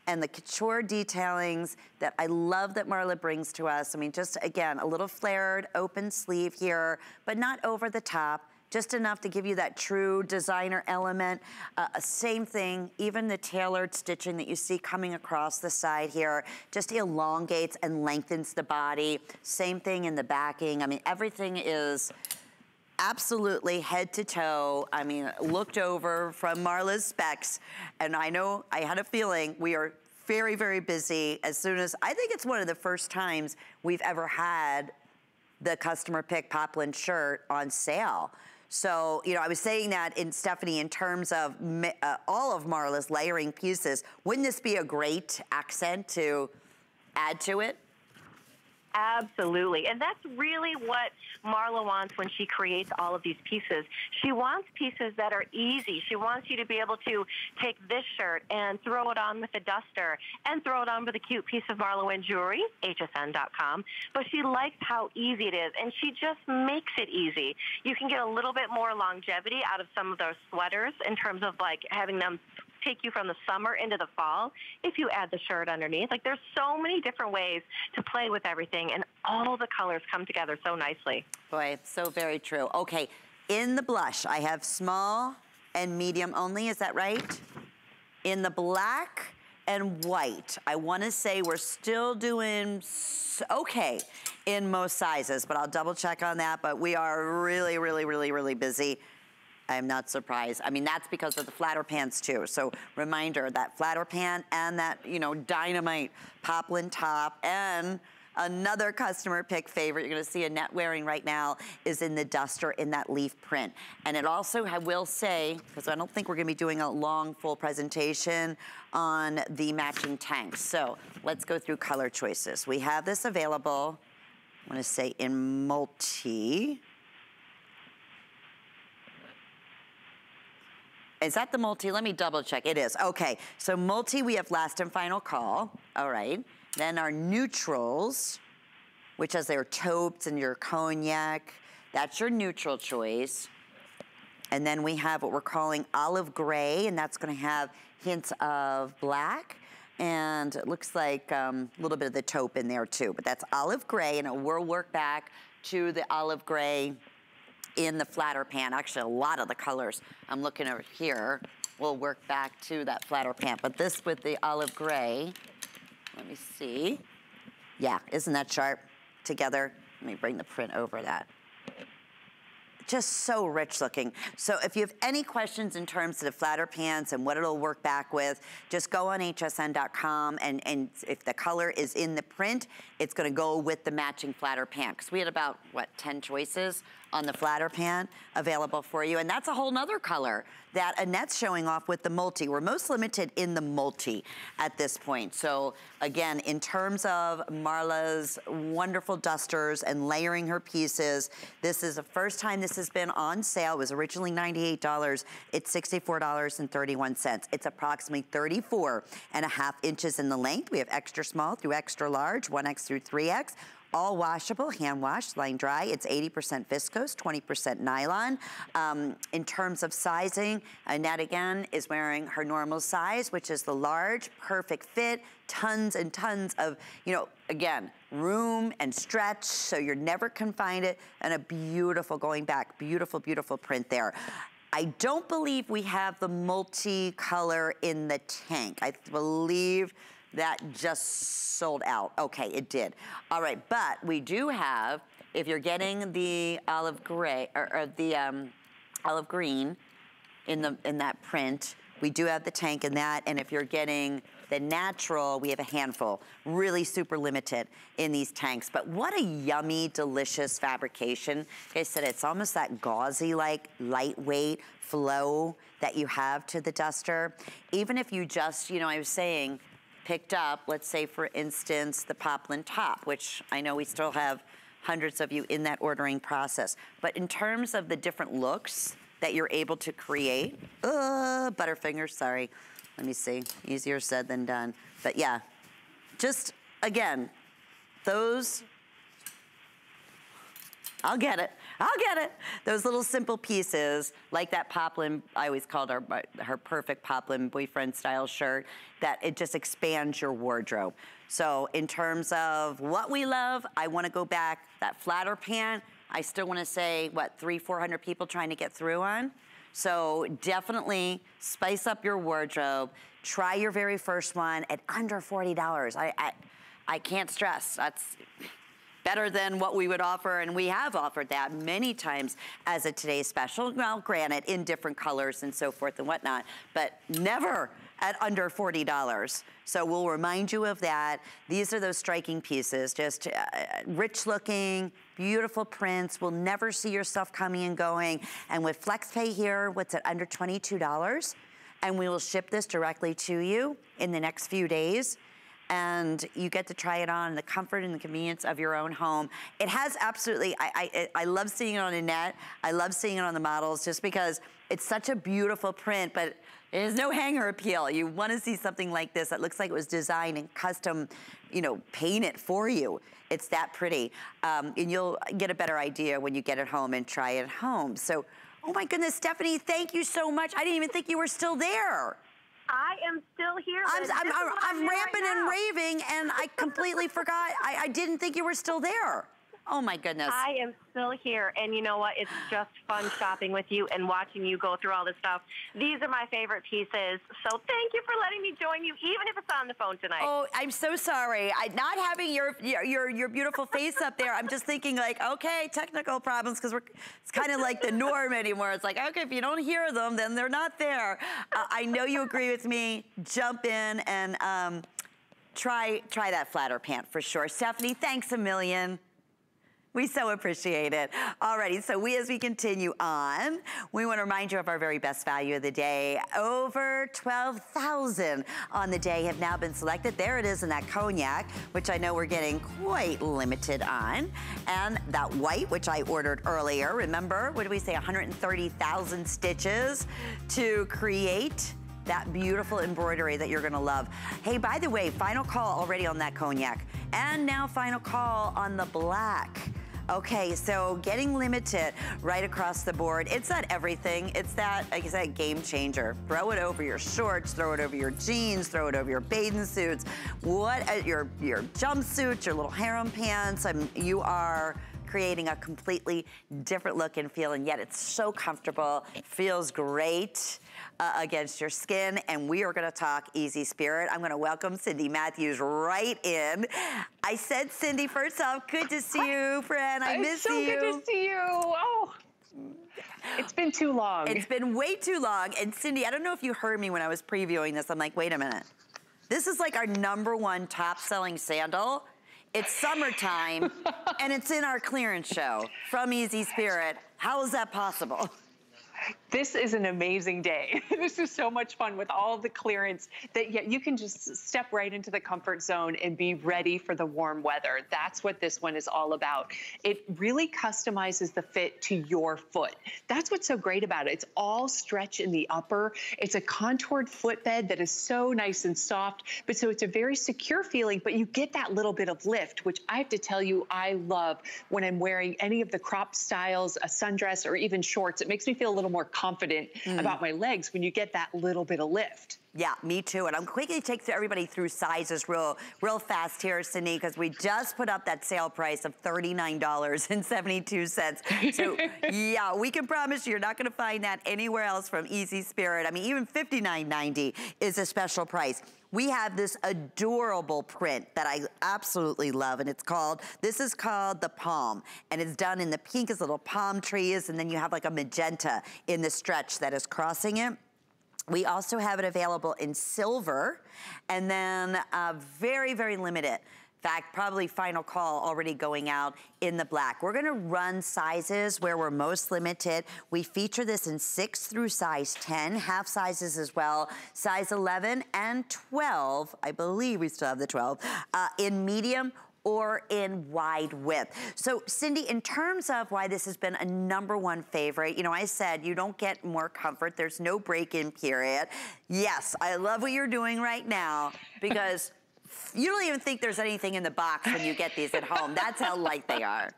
and the couture detailings that I love that Marla brings to us. I mean, just again, a little flared open sleeve here, but not over the top just enough to give you that true designer element. Uh, same thing, even the tailored stitching that you see coming across the side here, just elongates and lengthens the body. Same thing in the backing. I mean, everything is absolutely head to toe. I mean, looked over from Marla's specs, and I know I had a feeling we are very, very busy as soon as, I think it's one of the first times we've ever had the customer pick poplin shirt on sale. So, you know, I was saying that in Stephanie, in terms of uh, all of Marla's layering pieces, wouldn't this be a great accent to add to it? Absolutely. And that's really what Marla wants when she creates all of these pieces. She wants pieces that are easy. She wants you to be able to take this shirt and throw it on with a duster and throw it on with a cute piece of Marla Wynne jewelry, hsn.com. But she likes how easy it is, and she just makes it easy. You can get a little bit more longevity out of some of those sweaters in terms of like having them take you from the summer into the fall if you add the shirt underneath. Like there's so many different ways to play with everything and all the colors come together so nicely. Boy, so very true. Okay, in the blush, I have small and medium only, is that right? In the black and white, I wanna say we're still doing okay in most sizes, but I'll double check on that, but we are really, really, really, really busy I'm not surprised. I mean, that's because of the flatter pants too. So reminder, that flatter pant and that, you know, dynamite poplin top and Another customer pick favorite you're gonna see Annette wearing right now is in the duster in that leaf print. And it also, I will say, because I don't think we're gonna be doing a long full presentation on the matching tanks. So let's go through color choices. We have this available, I wanna say in multi. Is that the multi? Let me double check. It is. Okay. So multi, we have last and final call. All right. Then our neutrals, which has their taupes and your cognac. That's your neutral choice. And then we have what we're calling olive gray, and that's gonna have hints of black. And it looks like um, a little bit of the taupe in there too, but that's olive gray, and it will work back to the olive gray in the flatter pan. Actually, a lot of the colors I'm looking over here will work back to that flatter pan. But this with the olive gray, let me see. Yeah, isn't that sharp together? Let me bring the print over that just so rich looking. So if you have any questions in terms of the flatter pants and what it'll work back with, just go on hsn.com and, and if the color is in the print, it's gonna go with the matching flatter pant. Because we had about, what, 10 choices on the flatter pan available for you. And that's a whole nother color that Annette's showing off with the multi. We're most limited in the multi at this point. So again, in terms of Marla's wonderful dusters and layering her pieces, this is the first time this has been on sale. It was originally $98. It's $64.31. It's approximately 34 and a half inches in the length. We have extra small through extra large, 1X through 3X all washable, hand washed, line dry. It's 80% viscose, 20% nylon. Um, in terms of sizing, Annette again is wearing her normal size, which is the large, perfect fit, tons and tons of, you know, again, room and stretch, so you're never confined it, and a beautiful, going back, beautiful, beautiful print there. I don't believe we have the multicolor in the tank. I believe that just sold out. Okay, it did. All right, but we do have, if you're getting the olive gray, or, or the um, olive green in, the, in that print, we do have the tank in that, and if you're getting the natural, we have a handful, really super limited in these tanks. But what a yummy, delicious fabrication. Like I said, it's almost that gauzy-like, lightweight flow that you have to the duster. Even if you just, you know, I was saying, picked up, let's say for instance, the poplin top, which I know we still have hundreds of you in that ordering process. But in terms of the different looks that you're able to create, uh, Butterfingers, sorry. Let me see, easier said than done. But yeah, just again, those, I'll get it. I'll get it. Those little simple pieces, like that poplin, I always called her, her perfect poplin boyfriend style shirt, that it just expands your wardrobe. So in terms of what we love, I wanna go back, that flatter pant, I still wanna say, what, three, 400 people trying to get through on? So definitely spice up your wardrobe. Try your very first one at under $40. I, I, I can't stress, that's better than what we would offer, and we have offered that many times as a today's special. Well, granted, in different colors and so forth and whatnot, but never at under $40. So we'll remind you of that. These are those striking pieces, just uh, rich looking, beautiful prints. We'll never see your stuff coming and going. And with FlexPay here, what's it, under $22? And we will ship this directly to you in the next few days and you get to try it on the comfort and the convenience of your own home. It has absolutely, I, I, I love seeing it on Annette. I love seeing it on the models just because it's such a beautiful print, but there's no hanger appeal. You want to see something like this that looks like it was designed and custom, you know, painted for you. It's that pretty. Um, and you'll get a better idea when you get it home and try it at home. So, oh my goodness, Stephanie, thank you so much. I didn't even think you were still there. I am still here. I'm, I'm, I'm, I'm ramping right and raving, and I completely forgot. I, I didn't think you were still there. Oh my goodness. I am still here. And you know what? It's just fun shopping with you and watching you go through all this stuff. These are my favorite pieces. So thank you for letting me join you, even if it's on the phone tonight. Oh, I'm so sorry. I, not having your, your, your beautiful face up there, I'm just thinking like, okay, technical problems, because we're it's kind of like the norm anymore. It's like, okay, if you don't hear them, then they're not there. Uh, I know you agree with me. Jump in and um, try, try that flatter pant for sure. Stephanie, thanks a million. We so appreciate it. Alrighty, so we as we continue on, we want to remind you of our very best value of the day. Over 12,000 on the day have now been selected. There it is in that cognac, which I know we're getting quite limited on. And that white, which I ordered earlier. Remember, what did we say, 130,000 stitches to create that beautiful embroidery that you're gonna love. Hey, by the way, final call already on that cognac. And now final call on the black. Okay, so getting limited right across the board. It's not everything. It's that, like I said, game changer. Throw it over your shorts, throw it over your jeans, throw it over your bathing suits, what, uh, your, your jumpsuits, your little harem pants. I mean, you are creating a completely different look and feel, and yet it's so comfortable, feels great uh, against your skin. And we are gonna talk Easy Spirit. I'm gonna welcome Cindy Matthews right in. I said, Cindy, first off, good to see you, friend. I miss so you. so good to see you. Oh. It's been too long. It's been way too long. And Cindy, I don't know if you heard me when I was previewing this. I'm like, wait a minute. This is like our number one top selling sandal. It's summertime and it's in our clearance show from Easy Spirit. How is that possible? This is an amazing day. this is so much fun with all the clearance that yeah, you can just step right into the comfort zone and be ready for the warm weather. That's what this one is all about. It really customizes the fit to your foot. That's what's so great about it. It's all stretch in the upper. It's a contoured footbed that is so nice and soft, but so it's a very secure feeling, but you get that little bit of lift, which I have to tell you, I love when I'm wearing any of the crop styles, a sundress, or even shorts. It makes me feel a little more confident mm. about my legs when you get that little bit of lift. Yeah, me too. And I'm quickly take everybody through sizes real, real fast here, Cindy, because we just put up that sale price of $39.72. So yeah, we can promise you, you're not gonna find that anywhere else from Easy Spirit. I mean, even $59.90 is a special price we have this adorable print that I absolutely love, and it's called, this is called the palm, and it's done in the pinkest little palm trees, and then you have like a magenta in the stretch that is crossing it. We also have it available in silver, and then uh, very, very limited In fact, probably final call already going out in the black. We're gonna run sizes where we're most limited. We feature this in six through size 10, half sizes as well, size 11 and 12, I believe we still have the 12, uh, in medium or in wide width. So Cindy, in terms of why this has been a number one favorite, you know, I said you don't get more comfort. There's no break-in period. Yes, I love what you're doing right now because you don't even think there's anything in the box when you get these at home. That's how light they are.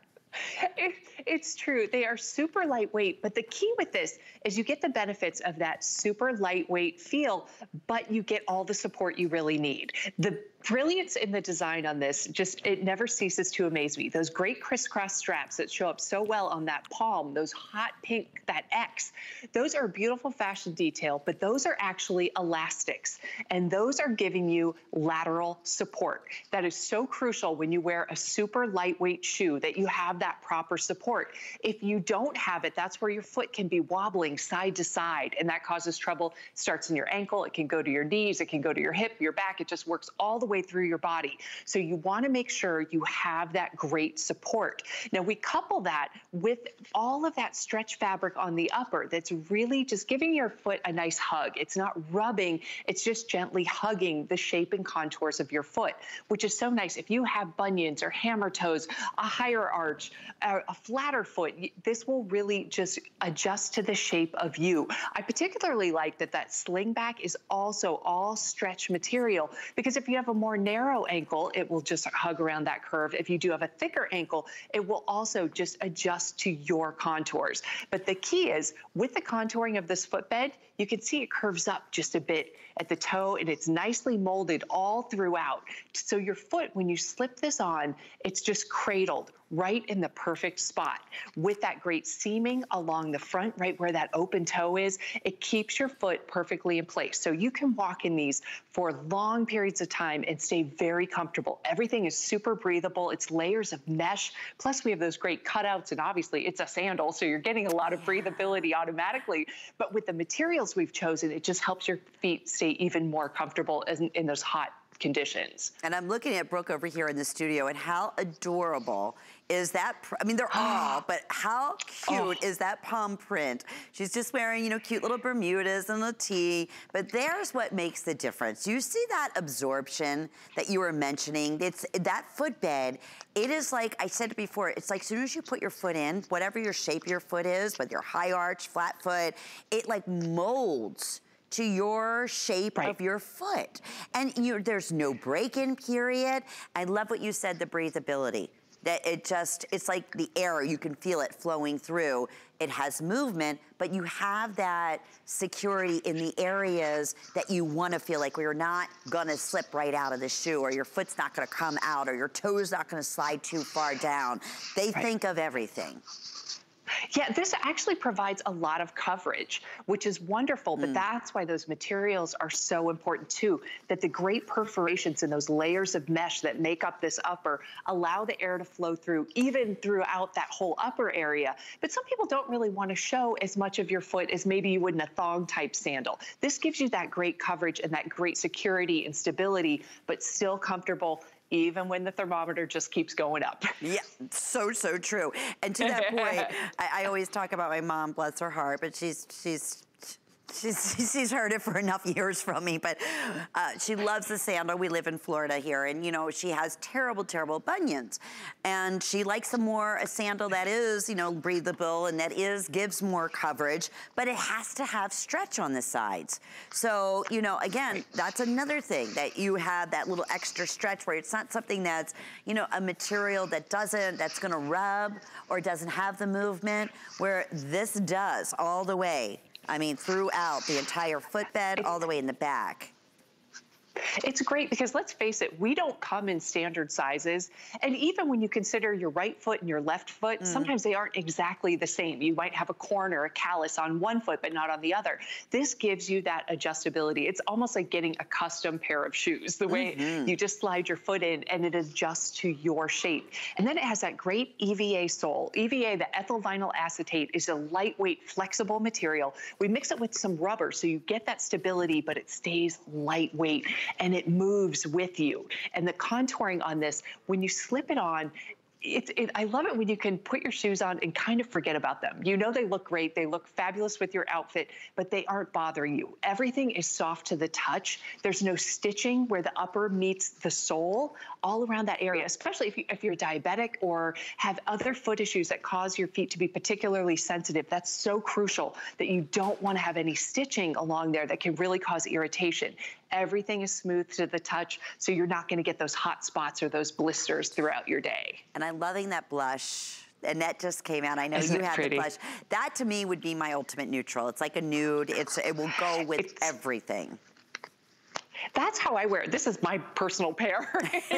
It, it's true. They are super lightweight, but the key with this is you get the benefits of that super lightweight feel, but you get all the support you really need. The brilliance in the design on this, just it never ceases to amaze me. Those great crisscross straps that show up so well on that palm, those hot pink, that X, those are beautiful fashion detail, but those are actually elastics. And those are giving you lateral support. That is so crucial when you wear a super lightweight shoe that you have that proper support. If you don't have it, that's where your foot can be wobbling side to side, and that causes trouble. Starts in your ankle, it can go to your knees, it can go to your hip, your back, it just works all the way through your body. So you wanna make sure you have that great support. Now we couple that with all of that stretch fabric on the upper that's really just giving your foot a nice hug. It's not rubbing, it's just gently hugging the shape and contours of your foot, which is so nice. If you have bunions or hammer toes, a higher arch, a flatter foot, this will really just adjust to the shape of you. I particularly like that that sling back is also all stretch material because if you have a more narrow ankle, it will just hug around that curve. If you do have a thicker ankle, it will also just adjust to your contours. But the key is with the contouring of this footbed, you can see it curves up just a bit at the toe and it's nicely molded all throughout. So your foot, when you slip this on, it's just cradled right in the perfect spot with that great seaming along the front, right where that open toe is. It keeps your foot perfectly in place. So you can walk in these for long periods of time and stay very comfortable. Everything is super breathable. It's layers of mesh. Plus we have those great cutouts and obviously it's a sandal. So you're getting a lot of breathability automatically. But with the materials we've chosen, it just helps your feet stay even more comfortable in, in those hot conditions. And I'm looking at Brooke over here in the studio and how adorable is that, I mean, they're all, but how cute oh. is that palm print? She's just wearing, you know, cute little Bermudas and a tee, but there's what makes the difference. You see that absorption that you were mentioning? It's that footbed, it is like, I said it before, it's like as soon as you put your foot in, whatever your shape your foot is, whether you're high arch, flat foot, it like molds to your shape right. of your foot. And you, there's no break-in period. I love what you said, the breathability that it just, it's like the air, you can feel it flowing through. It has movement, but you have that security in the areas that you wanna feel like you're not gonna slip right out of the shoe or your foot's not gonna come out or your toe's not gonna slide too far down. They right. think of everything. Yeah, this actually provides a lot of coverage, which is wonderful, but mm. that's why those materials are so important too, that the great perforations and those layers of mesh that make up this upper allow the air to flow through even throughout that whole upper area. But some people don't really want to show as much of your foot as maybe you would in a thong type sandal. This gives you that great coverage and that great security and stability, but still comfortable even when the thermometer just keeps going up. Yeah, so, so true. And to that point, I, I, always talk about my mom, bless her heart, but she's, she's She's, she's heard it for enough years from me, but uh, she loves the sandal. We live in Florida here, and you know, she has terrible, terrible bunions. And she likes a more, a sandal that is, you know, breathable and that is, gives more coverage, but it has to have stretch on the sides. So, you know, again, that's another thing that you have that little extra stretch where it's not something that's, you know, a material that doesn't, that's gonna rub or doesn't have the movement, where this does all the way. I mean, throughout the entire footbed, all the way in the back. It's great because let's face it, we don't come in standard sizes. And even when you consider your right foot and your left foot, mm. sometimes they aren't exactly the same. You might have a corner, a callus on one foot, but not on the other. This gives you that adjustability. It's almost like getting a custom pair of shoes, the way mm -hmm. you just slide your foot in and it adjusts to your shape. And then it has that great EVA sole. EVA, the ethyl vinyl acetate, is a lightweight, flexible material. We mix it with some rubber so you get that stability, but it stays lightweight and it moves with you. And the contouring on this, when you slip it on, it, it, I love it when you can put your shoes on and kind of forget about them. You know they look great, they look fabulous with your outfit, but they aren't bothering you. Everything is soft to the touch. There's no stitching where the upper meets the sole all around that area, especially if, you, if you're diabetic or have other foot issues that cause your feet to be particularly sensitive. That's so crucial that you don't want to have any stitching along there that can really cause irritation. Everything is smooth to the touch, so you're not gonna get those hot spots or those blisters throughout your day. And I'm loving that blush. Annette just came out. I know Isn't you have pretty? the blush. That to me would be my ultimate neutral. It's like a nude. It's It will go with it's, everything. That's how I wear it. This is my personal pair.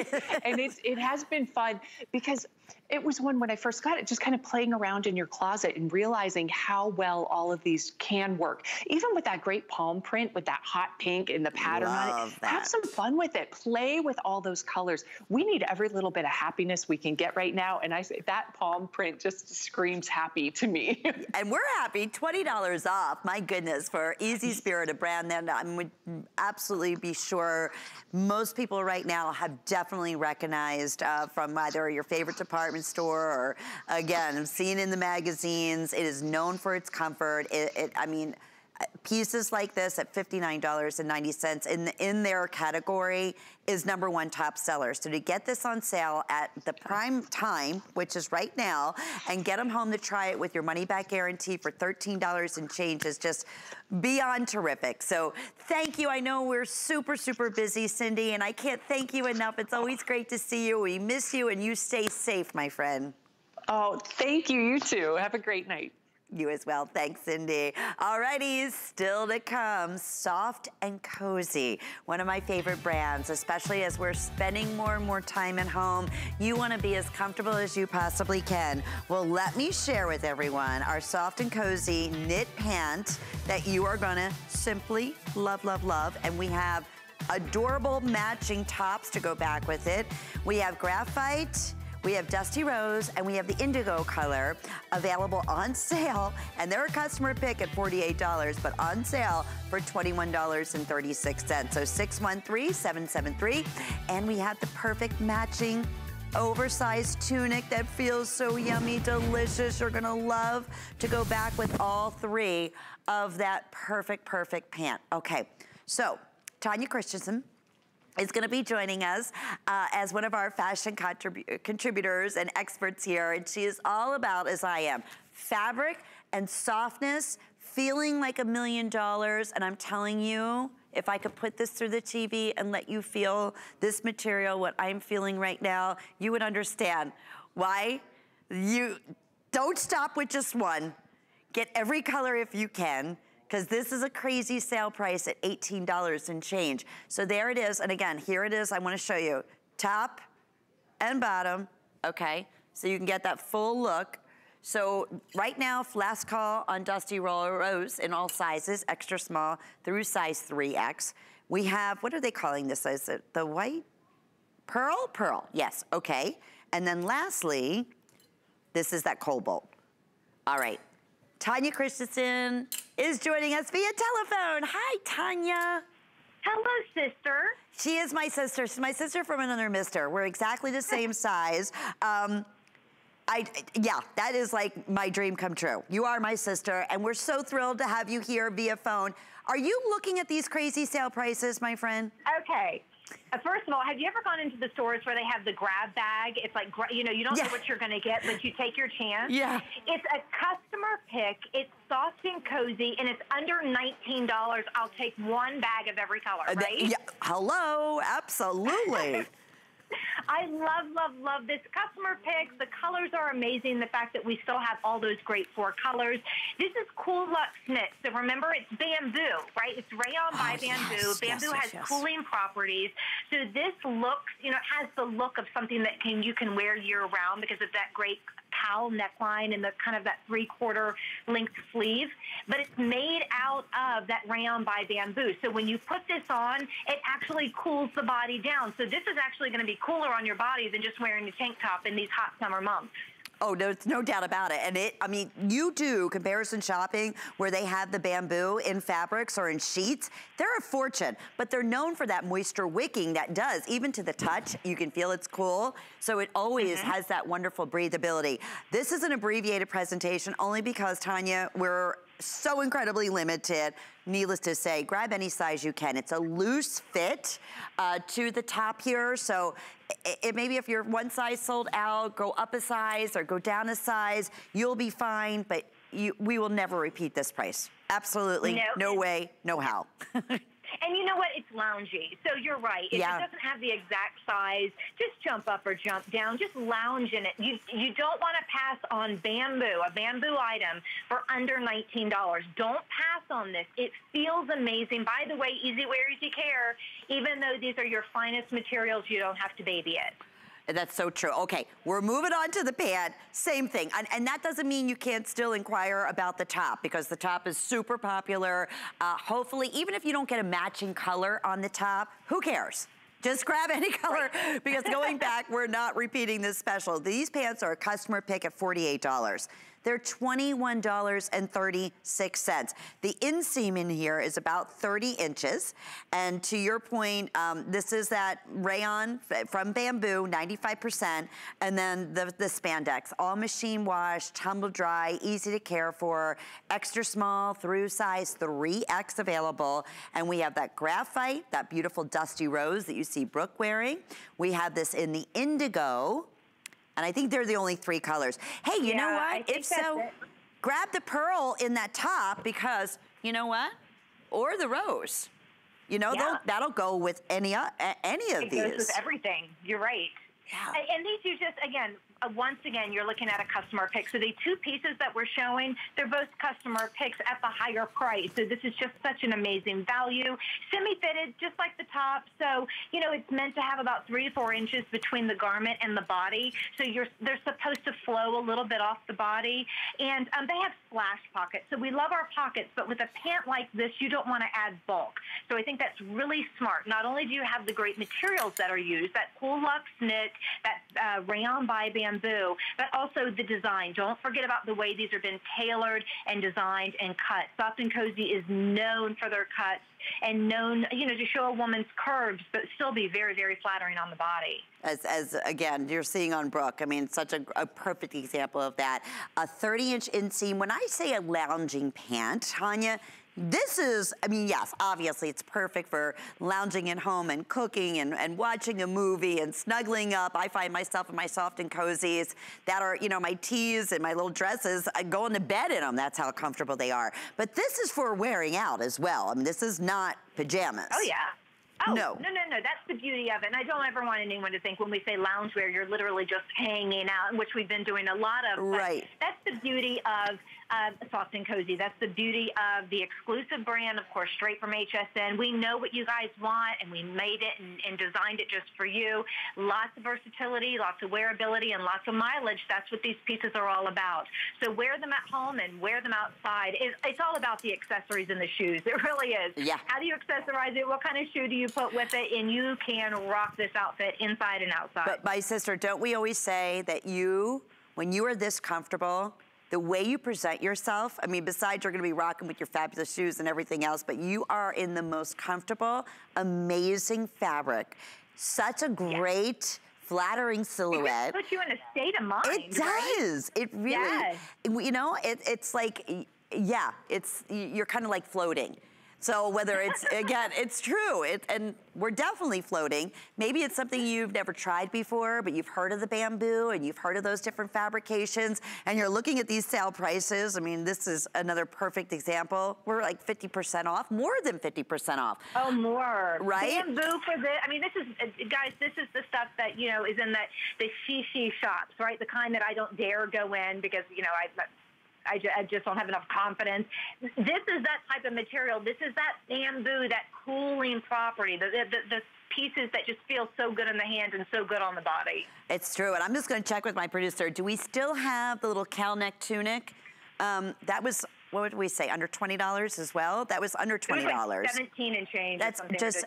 and it's, it has been fun because it was one when I first got it, just kind of playing around in your closet and realizing how well all of these can work. Even with that great palm print with that hot pink and the pattern Love on it. That. Have some fun with it. Play with all those colors. We need every little bit of happiness we can get right now. And I say that palm print just screams happy to me. and we're happy. $20 off. My goodness, for Easy Spirit, a brand that I would absolutely be sure most people right now have definitely recognized uh, from either your favorite department store or again, seen in the magazines. It is known for its comfort. It, it I mean, pieces like this at $59.90 in, in their category is number one top seller. So to get this on sale at the prime time, which is right now, and get them home to try it with your money back guarantee for $13 and change is just beyond terrific. So thank you. I know we're super, super busy, Cindy, and I can't thank you enough. It's always great to see you. We miss you, and you stay safe, my friend. Oh, thank you. You too. Have a great night. You as well. Thanks, Cindy. Alrighty, still to come, Soft and Cozy. One of my favorite brands, especially as we're spending more and more time at home. You want to be as comfortable as you possibly can. Well, let me share with everyone our Soft and Cozy knit pant that you are going to simply love, love, love. And we have adorable matching tops to go back with it. We have graphite, we have Dusty Rose and we have the indigo color available on sale. And they're a customer pick at $48, but on sale for $21.36. So 613-773. And we have the perfect matching oversized tunic that feels so yummy, delicious. You're gonna love to go back with all three of that perfect, perfect pant. Okay, so Tanya Christensen, is going to be joining us uh, as one of our fashion contrib contributors and experts here. And she is all about, as I am, fabric and softness, feeling like a million dollars. And I'm telling you, if I could put this through the TV and let you feel this material, what I'm feeling right now, you would understand why you don't stop with just one. Get every color if you can because this is a crazy sale price at $18 and change. So there it is. And again, here it is. I want to show you top and bottom. Okay. So you can get that full look. So right now, last call on Dusty Roller Rose in all sizes, extra small through size 3X. We have, what are they calling this? Is it the white? Pearl? Pearl, yes, okay. And then lastly, this is that cobalt. All right, Tanya Christensen is joining us via telephone. Hi, Tanya. Hello, sister. She is my sister. She's my sister from another mister. We're exactly the same size. Um, I, yeah, that is like my dream come true. You are my sister, and we're so thrilled to have you here via phone. Are you looking at these crazy sale prices, my friend? Okay. Uh, first of all, have you ever gone into the stores where they have the grab bag? It's like, you know, you don't yeah. know what you're going to get, but you take your chance. Yeah. It's a customer pick. It's soft and cozy, and it's under $19. I'll take one bag of every color, uh, right? yeah. Hello. Absolutely. I love, love, love this. Customer picks, the colors are amazing. The fact that we still have all those great four colors. This is Cool Luxe Knit. So remember, it's bamboo, right? It's rayon by oh, bamboo. Yes, bamboo yes, has yes, cooling properties. So this looks, you know, it has the look of something that can you can wear year round because of that great cowl neckline and the kind of that three quarter length sleeve, but it's made out of that rayon by bamboo. So when you put this on, it actually cools the body down. So this is actually going to be cooler on your body than just wearing a tank top in these hot summer months. Oh, there's no doubt about it. And it, I mean, you do comparison shopping where they have the bamboo in fabrics or in sheets. They're a fortune, but they're known for that moisture wicking that does, even to the touch, you can feel it's cool. So it always mm -hmm. has that wonderful breathability. This is an abbreviated presentation only because, Tanya, we're so incredibly limited. Needless to say, grab any size you can. It's a loose fit uh, to the top here. So it, it, maybe if you're one size sold out, go up a size or go down a size, you'll be fine, but you, we will never repeat this price. Absolutely, no, no way, no how. And you know what? It's loungy. So you're right. If Yeah. it doesn't have the exact size, just jump up or jump down. Just lounge in it. You you don't want to pass on bamboo, a bamboo item for under $19. Don't pass on this. It feels amazing. By the way, easy wear, easy care. Even though these are your finest materials, you don't have to baby it. That's so true. Okay, we're moving on to the pant. Same thing. And, and that doesn't mean you can't still inquire about the top because the top is super popular. Uh, hopefully, even if you don't get a matching color on the top, who cares? Just grab any color because going back, we're not repeating this special. These pants are a customer pick at $48. They're $21.36. The inseam in here is about 30 inches. And to your point, um, this is that rayon from bamboo, 95%. And then the, the spandex, all machine wash, tumble dry, easy to care for, extra small through size 3X available. And we have that graphite, that beautiful dusty rose that you see Brooke wearing. We have this in the indigo, and I think they're the only three colors. Hey, you know what? If so, it. grab the pearl in that top because you know what? Or the rose. You know, Yeah. that'll go with any uh, any of It these. goes with everything. You're right. Yeah. And, and these you just again, once again, you're looking at a customer pick. So the two pieces that we're showing, they're both customer picks at the higher price. So this is just such an amazing value. Semi-fitted, just like the top. So you know, it's meant to have about three to four inches between the garment and the body. So you're they're supposed to flow a little bit off the body, and um, they have splash pockets. So we love our pockets, but with a pant like this, you don't want to add bulk. So I think that's really smart. Not only do you have the great materials that are used, that cool luxe knit, that uh, rayon by bamboo, but also the design. Don't forget about the way these have been tailored and designed and cut. Soft and Cozy is known for their cuts and known, you know, to show a woman's curves, but still be very, very flattering on the body. as, as again, you're seeing on Brooke. I mean, such a, a perfect example of that. A 30 inch inseam. When I say a lounging pant, Tanya, this is, I mean, yes, obviously it's perfect for lounging at home and cooking and, and watching a movie and snuggling up. I find myself in my soft and cozies that are, you know, my tees and my little dresses. I go into bed in them. That's how comfortable they are. But this is for wearing out as well. I mean, this is not pajamas. Oh yeah. Oh, No. no, no, no. That's the beauty of it. And I don't ever want anyone to think when we say loungewear, you're literally just hanging out, which we've been doing a lot of. Right. That's the beauty of uh, Soft and Cozy. That's the beauty of the exclusive brand, of course, straight from HSN. We know what you guys want, and we made it and, and designed it just for you. Lots of versatility, lots of wearability, and lots of mileage. That's what these pieces are all about. So wear them at home and wear them outside. It, it's all about the accessories and the shoes. It really is. Yeah. How do you accessorize it? What kind of shoe do you put with it? And you can rock this outfit inside and outside. But my sister, don't we always say that you, when you are this comfortable, the way you present yourself, I mean, besides you're gonna be rocking with your fabulous shoes and everything else, but you are in the most comfortable, amazing fabric. Such a great, flattering silhouette. just puts you in a state of mind. It right? does. It really, Yes. you know, it, it's like, yeah, it's, you're kind of like floating. So whether it's, again, it's true, it, and we're definitely floating. Maybe it's something you've never tried before, but you've heard of the bamboo and you've heard of those different fabrications, and you're looking at these sale prices. I mean, this is another perfect example. We're like 50% off, more than 50% off. Oh, more. Right? Bamboo for this. I mean, this is, uh, guys, this is the stuff that, you know, is in that the she-she shops, right? The kind that I don't dare go in because, you know, I, I, ju- I just don't have enough confidence. This is that type of material. This is that bamboo, that cooling property, the, the, the, the pieces that just feel so good in the hand and so good on the body. It's true, and I'm just going to check with my producer. Do we still have the little cow neck tunic? Um, that was what would we say under twenty dollars as well? That was under It was twenty like dollars. 17 and change. That's just-.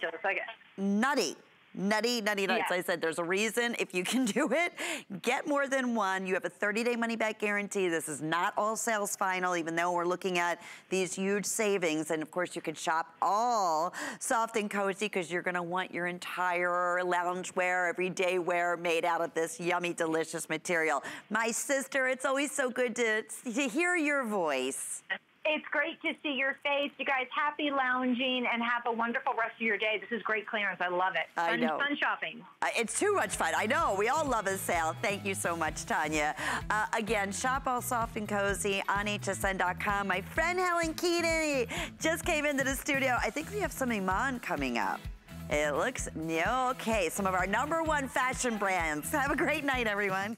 Nutty. Nutty, nutty, nutty. Yeah. I said, there's a reason. If you can do it, get more than one. You have a 30-day money-back guarantee. This is not all sales final, even though we're looking at these huge savings. And of course, you can shop all soft and cozy because you're going to want your entire loungewear, everyday wear made out of this yummy, delicious material. My sister, it's always so good to, to hear your voice. It's great to see your face. You guys happy lounging and have a wonderful rest of your day. This is great clearance. I love it. I fun, know. Fun shopping. Uh, it's too much fun. I know. We all love a sale. Thank you so much, Tanya. Uh, again, shop all soft and cozy on hsn.com. My friend Helen Keating just came into the studio. I think we have some Iman coming up. It looks okay. Some of our number one fashion brands. Have a great night, everyone.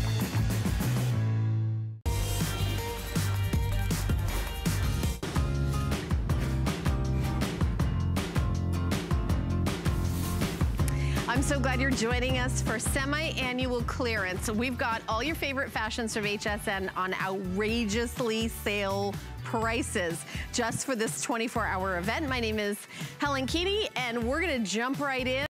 So glad you're joining us for semi-annual clearance. So We've got all your favorite fashions from HSN on outrageously sale prices just for this 24-hour event. My name is Helen Keating, and we're gonna jump right in.